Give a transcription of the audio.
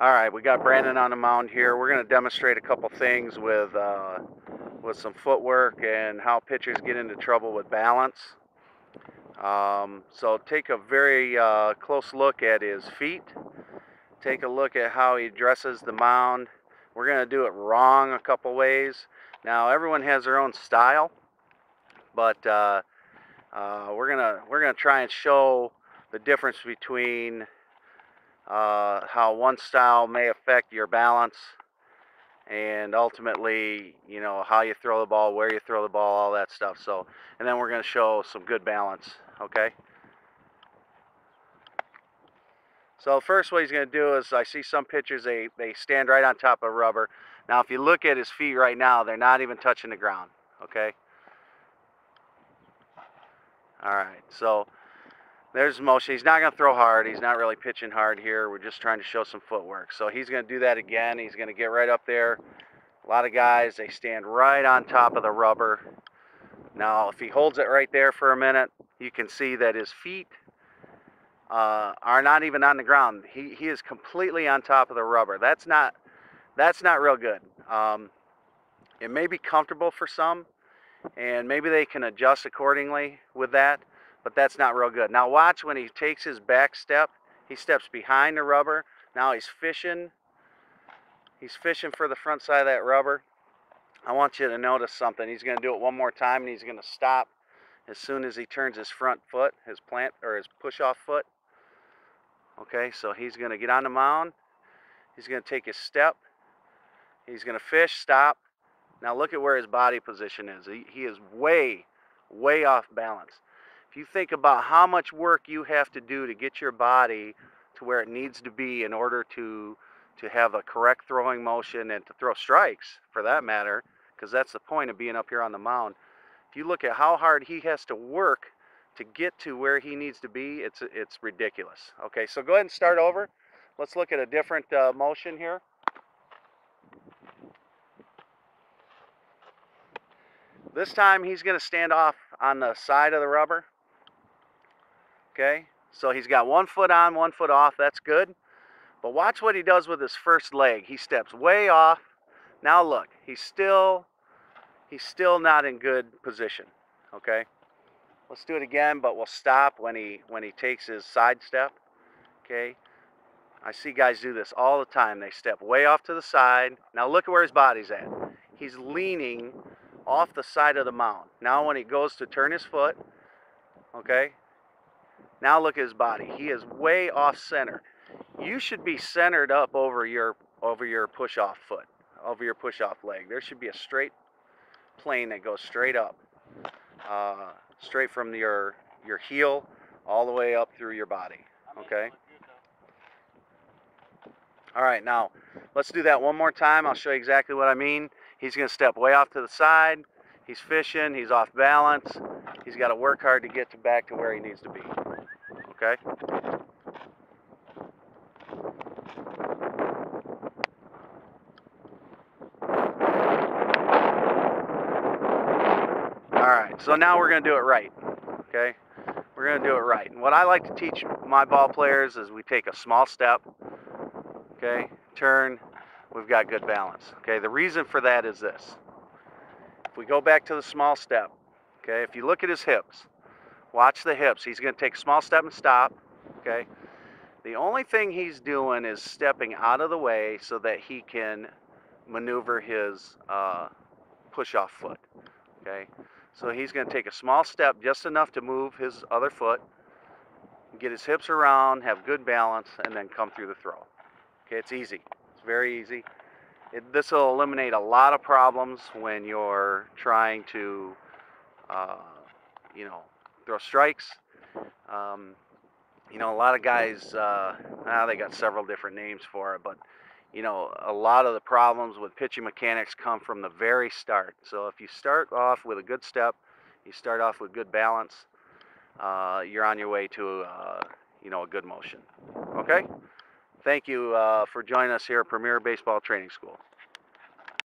All right, we got Brandon on the mound here. We're going to demonstrate a couple things with uh, with some footwork and how pitchers get into trouble with balance. Um, so take a very uh, close look at his feet. Take a look at how he dresses the mound. We're going to do it wrong a couple ways. Now everyone has their own style, but uh, uh, we're gonna we're gonna try and show the difference between uh, how one style may affect your balance and ultimately you know how you throw the ball where you throw the ball all that stuff. So and then we're going to show some good balance okay? So first what he's going to do is I see some pitchers they they stand right on top of rubber. Now if you look at his feet right now they're not even touching the ground okay? All right so there's motion. He's not going to throw hard. He's not really pitching hard here. We're just trying to show some footwork. So he's going to do that again. He's going to get right up there. A lot of guys, they stand right on top of the rubber. Now, if he holds it right there for a minute, you can see that his feet uh, are not even on the ground. He, he is completely on top of the rubber. That's not, that's not real good. Um, it may be comfortable for some, and maybe they can adjust accordingly with that but that's not real good. Now watch when he takes his back step, he steps behind the rubber. Now he's fishing. He's fishing for the front side of that rubber. I want you to notice something. He's going to do it one more time and he's going to stop as soon as he turns his front foot, his plant or his push-off foot. Okay, so he's going to get on the mound. He's going to take his step. He's going to fish, stop. Now look at where his body position is. He, he is way, way off balance. If you think about how much work you have to do to get your body to where it needs to be in order to to have a correct throwing motion and to throw strikes for that matter, because that's the point of being up here on the mound. If you look at how hard he has to work to get to where he needs to be, it's it's ridiculous. Okay, so go ahead and start over. Let's look at a different uh, motion here. This time he's going to stand off on the side of the rubber. Okay, so he's got one foot on, one foot off. That's good. But watch what he does with his first leg. He steps way off. Now look, he's still he's still not in good position. Okay, let's do it again, but we'll stop when he when he takes his side step. Okay, I see guys do this all the time. They step way off to the side. Now look at where his body's at. He's leaning off the side of the mound. Now when he goes to turn his foot, okay, now look at his body. He is way off center. You should be centered up over your over your push off foot, over your push off leg. There should be a straight plane that goes straight up, uh, straight from your your heel all the way up through your body. Okay. All right, now let's do that one more time. I'll show you exactly what I mean. He's going to step way off to the side. He's fishing. He's off balance. He's got to work hard to get to back to where he needs to be okay? Alright, so now we're going to do it right, okay? We're going to do it right. And what I like to teach my ball players is we take a small step, okay, turn, we've got good balance. Okay, the reason for that is this. If we go back to the small step, okay, if you look at his hips, Watch the hips. He's going to take a small step and stop. Okay. The only thing he's doing is stepping out of the way so that he can maneuver his uh, push-off foot. Okay. So he's going to take a small step, just enough to move his other foot, get his hips around, have good balance, and then come through the throw. Okay, it's easy. It's very easy. This will eliminate a lot of problems when you're trying to, uh, you know, throw strikes. Um, you know, a lot of guys, uh, ah, they got several different names for it, but you know, a lot of the problems with pitching mechanics come from the very start. So if you start off with a good step, you start off with good balance, uh, you're on your way to, uh, you know, a good motion. Okay? Thank you uh, for joining us here at Premier Baseball Training School.